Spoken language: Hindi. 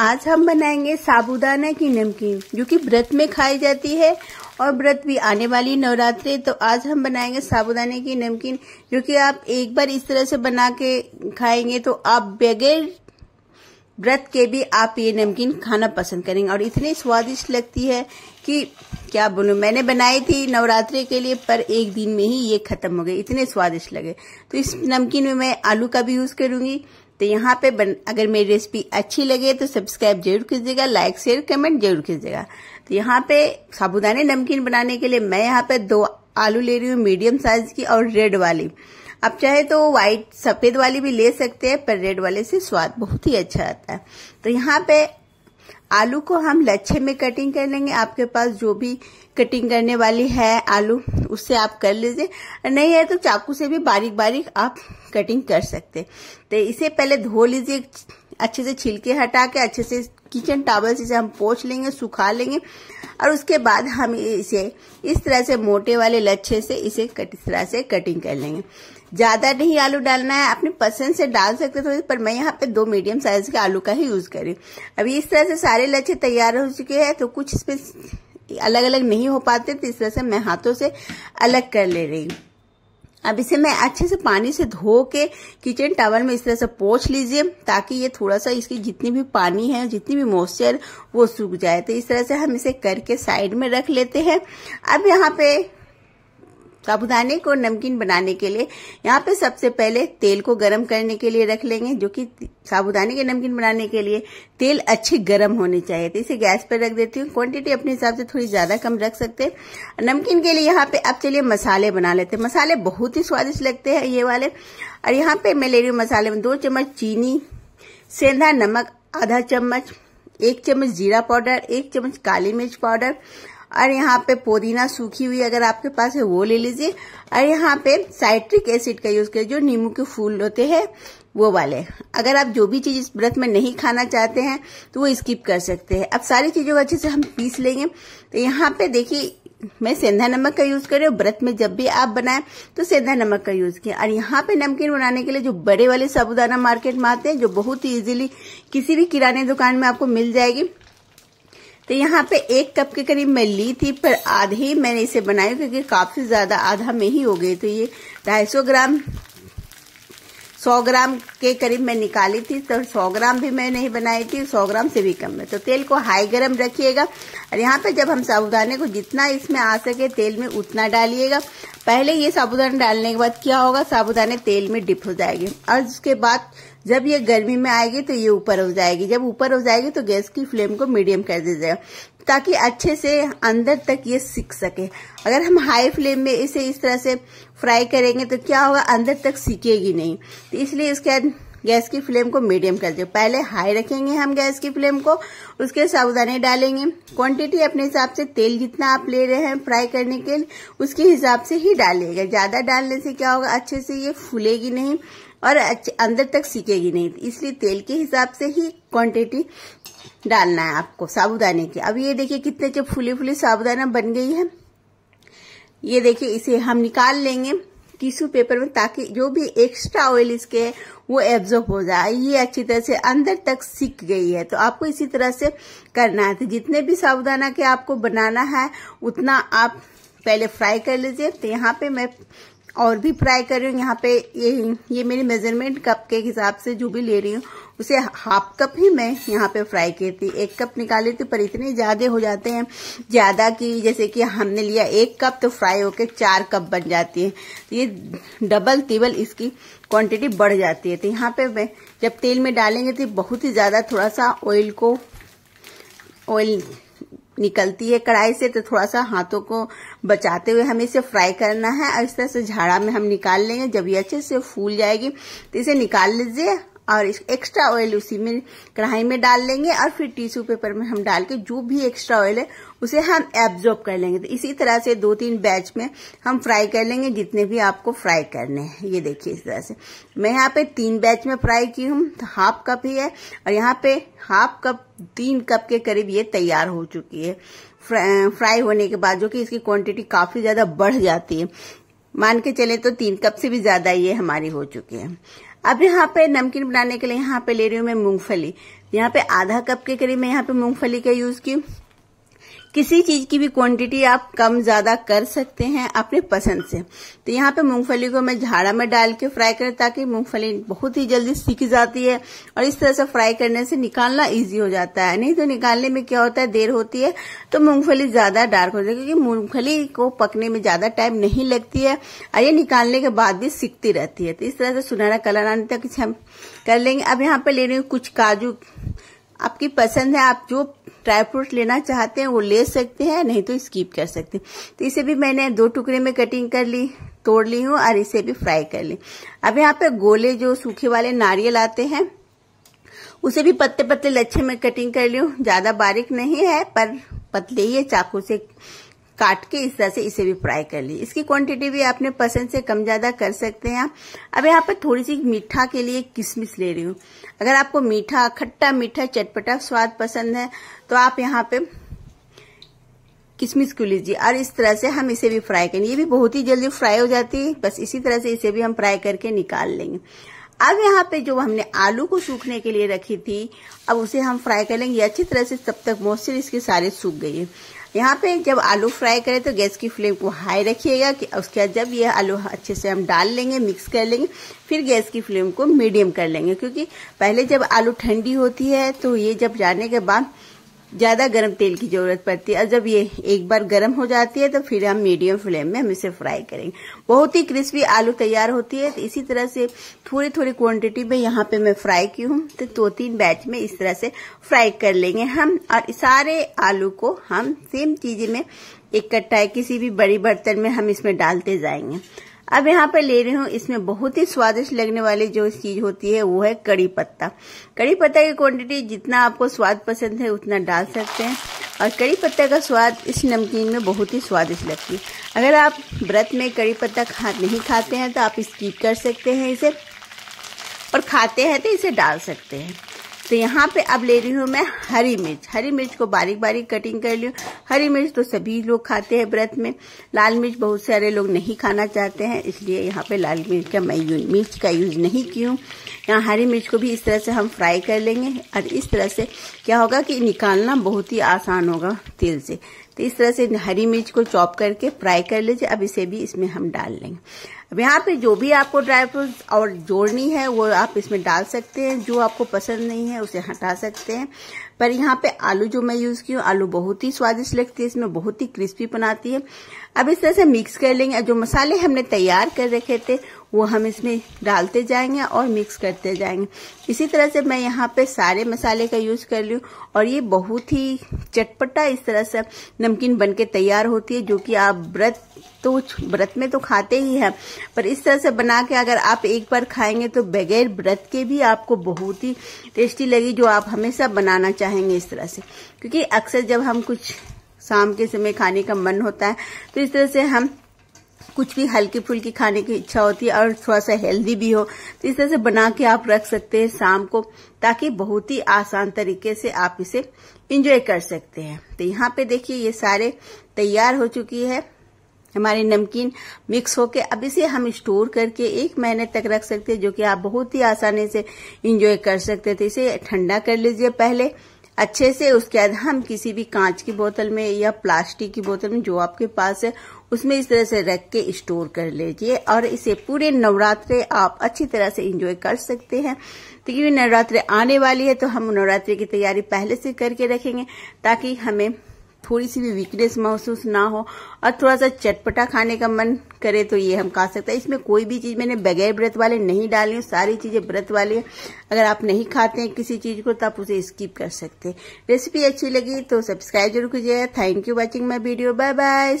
आज हम बनाएँगे साबुदाना की नमकीन, जो कि व्रत में खाई जाती है, और व्रत भी आने वाली नवरात्रि तो आज हम बनाएँगे साबूदाने की नमकीन, जो कि आप एक बार इस तरह से बना के खाएँगे तो आप बगैर व्रत के भी आप ये नमकीन खाना पसंद करेंगे। और इतनी स्वादिष्ट लगती है कि क्या बोलूँ, मैंने बनाई थी नवरात्रि के लिए, पर एक दिन में ही ये खत्म हो गए इतने स्वादिष्ट लगे। तो इस नमकीन में मैं आलू का भी यूज़ करूँगी तो यहाँ पे बन, अगर मेरी रेसिपी अच्छी लगे तो सब्सक्राइब ज़रूर कीजिएगा लाइक शेयर कमेंट ज़रूर कीजिएगा। तो यहाँ पे साबुदाने नमकीन बनाने के लिए मैं यहाँ पे दो आलू ले रही हूँ मीडियम साइज़ की और रेड वाली। आप चाहे तो व्हाइट सफ़ेद वाली भी ले सकते हैं पर रेड वाले से स्वाद बहुत ही अच्छा आता है। तो यहाँ पे आलू को हम लच्छे में कटिंग कर लेंगे। आपके पास जो भी कटिंग करने वाली है आलू उससे आप कर लीजिए। नहीं है तो चाकू से भी बारीक बारीक आप कटिंग कर सकते। तो इसे पहले धो लीजिए अच्छे से छिलके हटा के अच्छे से किचन टावल से हम पोछ लेंगे सुखा लेंगे और उसके बाद हम इसे इस तरह से मोटे वाले लच्छे से इसे कट, इस तरह से कटिंग कर लेंगे। ज़्यादा नहीं आलू डालना है अपनी पसंद से डाल सकते थोड़े पर मैं यहाँ पे दो मीडियम साइज़ के आलू का ही यूज़ करी अभी इस तरह से सारे लच्छे तैयार हो चुके हैं तो कुछ इसमें अलग अलग नहीं हो पाते तो इस तरह से मैं हाथों से अलग कर ले रही हूँ। अब इसे मैं अच्छे से पानी से धो के किचन टावल में इस तरह से पोछ लीजिए, ताकि ये थोड़ा सा इसकी जितनी भी पानी है, जितनी भी मॉइस्चर वो सूख जाए। तो इस तरह से हम इसे करके साइड में रख लेते हैं। अब यहाँ पे साबुदाने को नमकीन बनाने के लिए यहाँ पे सबसे पहले तेल को गरम करने के लिए रख लेंगे, जो कि साबुदाने के नमकीन बनाने के लिए तेल अच्छी गरम होने चाहिए। तो इसे गैस पर रख देती हूँ। क्वांटिटी अपने हिसाब से थोड़ी ज़्यादा कम रख सकते हैं। नमकीन के लिए यहाँ पे अब चलिए मसाले बना लेते हैं। मसाले बहुत ही स्वादिष्ट लगते हैं ये वाले। और यहाँ पे मैं ले रही हूँ मसाले में दो चम्मच चीनी, सेंधा, नमक, आधा चम्मच, एक चम्मच जीरा पाउडर, एक चम्मच काली मिर्च पाउडर और यहाँ पे पुदीना सूखी हुई अगर आपके पास है, वो ले लीजिए। और यहाँ पे साइट्रिक एसिड का यूज़ करिए जो नींबू के फूल होते हैं, वो वाले। अगर आप जो भी चीज़ इस व्रत में नहीं खाना चाहते हैं तो वो स्किप कर सकते हैं। अब सारी चीज़ों को अच्छे से हम पीस लेंगे। तो यहाँ पे देखिए, मैं सेंधा नमक का यूज़ कर रही हूँ। व्रत में जब भी आप बनाएँ तो सेंधा नमक का यूज़ किया और यहाँ पे नमकीन बनाने के लिए जो बड़े वाले साबुदाना मार्केट में आते हैं, जो बहुत ही इजीली किसी भी किराने दुकान में आपको मिल जाएगी तो यहाँ पे एक कप के करीब मैं ली थी, पर आधे मैंने इसे बनाया क्योंकि काफ़ी ज़्यादा आधा में ही हो गई तो ये ढाई सौ ग्राम सौ ग्राम के करीब मैं निकाली थी तो सौ ग्राम भी मैं नहीं बनाई थी, सौ ग्राम से भी कम है। तो तेल को हाई गरम रखिएगा और यहाँ पे जब हम साबुदाने को जितना इसमें आ सके तेल में उतना डालिएगा। पहले ये साबुदाना डालने के बाद क्या होगा? साबुदाने तेल में डिप हो जाएगी। और उसके बाद जब ये गर्मी में आएगी तो ये ऊपर हो जाएगी। जब ऊपर हो जाएगी तो गैस की फ्लेम को मीडियम कर दीजिएगा ताकि अच्छे से अंदर तक ये सीख सके। अगर हम हाई फ्लेम में इसे इस तरह से फ्राई करेंगे तो क्या होगा? अंदर तक सीखेगी नहीं। तो इसलिए इसके गैस की फ्लेम को मीडियम कर दे पहले हाई रखेंगे हम गैस की फ्लेम को, उसके सावधानी डालेंगे। क्वांटिटी अपने हिसाब से तेल जितना आप ले रहे हैं फ्राई करने के लिए, उसके हिसाब से ही डालिएगा। ज़्यादा डालने से क्या होगा, अच्छे से ये फूलेगी नहीं और अंदर तक सीखेगी नहीं। इसलिए तेल के हिसाब से ही क्वांटिटी डालना है आपको साबुदाने की। अब ये देखिए कितने जो फूली फूली साबुदाना बन गई है। ये देखिए, इसे हम निकाल लेंगे। टिश्यू पेपर में ताकि जो भी एक्स्ट्रा ऑयल इसके है, वो एब्जॉर्ब हो जाए। ये अच्छी तरह से अंदर तक सीख गई है। तो आपको इसी तरह से करना है। तो जितने भी साबुदाना के आपको बनाना है, उतना आप पहले फ्राई कर लीजिए। तो यहाँ पे मैं और भी फ्राई कर रही हूँ। यहाँ पे ये ये मेरी मेज़रमेंट कप के हिसाब से जो भी ले रही हूँ उसे हाफ़ कप ही मैं यहाँ पे फ्राई की थी, एक कप निकाली थी, पर इतने ज़्यादा हो जाते हैं, ज़्यादा की जैसे कि हमने लिया एक कप तो फ्राई होके चार कप बन जाती है। तो ये डबल तिबल इसकी क्वांटिटी बढ़ जाती है। तो यहाँ पे मैं जब तेल में डालेंगे तो बहुत ही ज़्यादा थोड़ा सा ऑयल को, ऑयल निकलती है कढ़ाई से तो थोड़ा सा हाथों को बचाते हुए हमें इसे फ्राई करना है। और इस तरह से झाड़ा में हम निकाल लेंगे, जब ये अच्छे से फूल जाएगी तो इसे निकाल लीजिए। और एक्स्ट्रा ऑयल उसी में कढ़ाई में डाल लेंगे और फिर टिश्यू पेपर में हम डाल के जो भी एक्स्ट्रा ऑयल है, उसे हम एब्जॉर्ब कर लेंगे। तो इसी तरह से दो तीन बैच में हम फ्राई कर लेंगे जितने भी आपको फ्राई करने हैं। ये देखिए इस तरह से। मैं यहाँ पे तीन बैच में फ्राई की हूँ तो हाफ़ कप ही है और यहाँ पे हाफ़ कप तीन कप के करीब ये तैयार हो चुकी है। फ्राई होने के बाद जो कि इसकी क्वांटिटी काफ़ी ज़्यादा बढ़ जाती है। मान के चले तो तीन कप से भी ज़्यादा ये हमारी हो चुकी है। अब यहाँ पे नमकीन बनाने के लिए यहाँ पे ले रही हूँ मैं मूंगफली। यहाँ पे आधा कप के करीब मैं यहाँ पे मूंगफली का यूज़ की किसी चीज़ की भी क्वांटिटी आप कम ज़्यादा कर सकते हैं अपने पसंद से। तो यहाँ पे मूंगफली को मैं झाड़ा में डाल के फ्राई करें ताकि मूंगफली बहुत ही जल्दी सीख जाती है और इस तरह से फ्राई करने से निकालना इजी हो जाता है। नहीं तो निकालने में क्या होता है? देर होती है तो मूंगफली ज़्यादा डार्क हो जाती है क्योंकि मूंगफली को पकने में ज़्यादा टाइम नहीं लगती है और ये निकालने के बाद भी सीखती रहती है। तो इस तरह से सुनहरा कलर आने तक हम कर लेंगे। अब यहाँ पे ले रही हूँ कुछ काजू। आपकी पसंद है, आप जो ड्राई फ्रूट लेना चाहते हैं, वो ले सकते हैं, नहीं तो स्कीप कर सकते तो इसे भी मैंने दो टुकड़े में कटिंग कर ली, तोड़ ली हूँ और इसे भी फ्राई कर ली। अब यहाँ पे गोले जो सूखे वाले नारियल आते हैं, उसे भी पत्ते पत्ते लच्छे में कटिंग कर ली हूँ। ज़्यादा बारीक नहीं है, पर पतले ही है, चाकू से काट के इस तरह से इसे भी फ्राई कर ली। इसकी क्वांटिटी भी आपने पसंद से कम ज़्यादा कर सकते हैं अब यहाँ पे थोड़ी सी मीठा के लिए किशमिश ले रही हूँ। अगर आपको मीठा, खट्टा मीठा चटपटा स्वाद पसंद है तो आप यहाँ पे किशमिश को लीजिए? और इस तरह से हम इसे भी फ्राई करेंगे। ये भी बहुत ही जल्दी फ्राई हो जाती है। बस इसी तरह से इसे भी हम फ्राई करके निकाल लेंगे। अब यहाँ पे जो हमने आलू को सूखने के लिए रखी थी, अब उसे हम फ्राई कर लेंगे। अच्छी तरह से तब तक मॉइस्चर इसके सारे सूख गई है। यहाँ पे जब आलू फ्राई करें तो गैस की फ्लेम को हाई रखिएगा कि उसके बाद जब ये आलू अच्छे से हम डाल लेंगे, मिक्स कर लेंगे, फिर गैस की फ्लेम को मीडियम कर लेंगे। क्योंकि पहले जब आलू ठंडी होती है तो ये जब जाने के बाद ज़्यादा गर्म तेल की ज़रूरत पड़ती है। और जब ये एक बार गर्म हो जाती है तो फिर हम मीडियम फ्लेम में हम इसे फ्राई करेंगे। बहुत ही क्रिस्पी आलू तैयार होती है तो इसी तरह से थोड़ी थोड़ी क्वांटिटी में यहाँ पे मैं फ्राई की हूँ। तो दो तीन बैच में इस तरह से फ्राई कर लेंगे हम, और सारे आलू को हम सेम चीज़ में कट्टा किसी भी बड़ी बर्तन में हम इसमें डालते जाएँगे। अब यहाँ पे ले रही हूँ, इसमें बहुत ही स्वादिष्ट लगने वाली जो चीज़ होती है, वो है कड़ी पत्ता। कड़ी पत्ता की क्वांटिटी जितना आपको स्वाद पसंद है, उतना डाल सकते हैं। और कड़ी पत्ता का स्वाद इस नमकीन में बहुत ही स्वादिष्ट लगती है। अगर आप व्रत में कड़ी पत्ता खा, नहीं खाते हैं तो आप स्कीप कर सकते हैं इसे। और खाते हैं तो इसे डाल सकते हैं। तो यहाँ पे अब ले रही हूँ मैं हरी मिर्च। हरी मिर्च को बारीक बारीक कटिंग कर ली हरी मिर्च तो सभी लोग खाते हैं व्रत में। लाल मिर्च बहुत सारे लोग नहीं खाना चाहते हैं, इसलिए यहाँ पे लाल मिर्च का मैं यूज़ मिर्च का यूज़ नहीं की हूँ। यहाँ हरी मिर्च को भी इस तरह से हम फ्राई कर लेंगे और इस तरह से क्या होगा कि निकालना बहुत ही आसान होगा तेल से। तो इस तरह से हरी मिर्च को चॉप करके फ्राई कर लीजिए। अब इसे भी इसमें हम डाल लेंगे। अब यहाँ पे जो भी आपको ड्राई फ्रूट और जोड़नी है, वो आप इसमें डाल सकते हैं। जो आपको पसंद नहीं है, उसे हटा सकते हैं। पर यहाँ पे आलू जो मैं यूज़ की हूँ, आलू बहुत ही स्वादिष्ट लगती है। इसमें बहुत ही क्रिस्पी बनाती है। अब इस तरह से मिक्स कर लेंगे। जो मसाले हमने तैयार कर रखे थे वो हम इसमें डालते जाएँगे और मिक्स करते जाएँगे। इसी तरह से मैं यहाँ पे सारे मसाले का यूज़ कर लू और ये बहुत ही चटपटा इस तरह से नमकीन बन के तैयार होती है, जो कि आप व्रत तो व्रत में तो खाते ही हैं, पर इस तरह से बना के अगर आप एक बार खाएँगे तो बगैर व्रत के भी आपको बहुत ही टेस्टी लगी जो आप हमेशा बनाना चाहेंगे इस तरह से। क्योंकि अक्सर जब हम कुछ शाम के समय खाने का मन होता है तो इस तरह से हम कुछ भी हल्की फुल्की खाने की इच्छा होती है और थोड़ा सा हेल्दी भी हो तो इस तरह से बना के आप रख सकते हैं शाम को, ताकि बहुत ही आसान तरीके से आप इसे इंजॉय कर सकते हैं। तो यहाँ पे देखिए ये सारे तैयार हो चुकी है। हमारी नमकीन मिक्स होके अब इसे हम स्टोर करके एक महीने तक रख सकते हैं, जो कि आप बहुत ही आसानी से इंजॉय कर सकते थे इसे ठंडा कर लीजिए पहले। अच्छे से उसके बाद हम किसी भी कांच की बोतल में या प्लास्टिक की बोतल में जो आपके पास है उसमें इस तरह से रख के स्टोर कर लीजिए और इसे पूरे नवरात्रे आप अच्छी तरह से इंजॉय कर सकते हैं। तो क्योंकि नवरात्रे आने वाली है तो हम नवरात्रि की तैयारी पहले से करके रखेंगे ताकि हमें थोड़ी सी भी वीकनेस महसूस ना हो और थोड़ा सा चटपटा खाने का मन करे तो ये हम खा सकते हैं। इसमें कोई भी चीज़ मैंने बगैर व्रत वाले नहीं डाली हूँ, सारी चीज़ें व्रत वाली है। अगर आप नहीं खाते हैं किसी चीज़ को तो आप उसे स्किप कर सकते हैं। रेसिपी अच्छी लगी तो सब्सक्राइब ज़रूर कीजिएगा। Thank you watching my video bye bye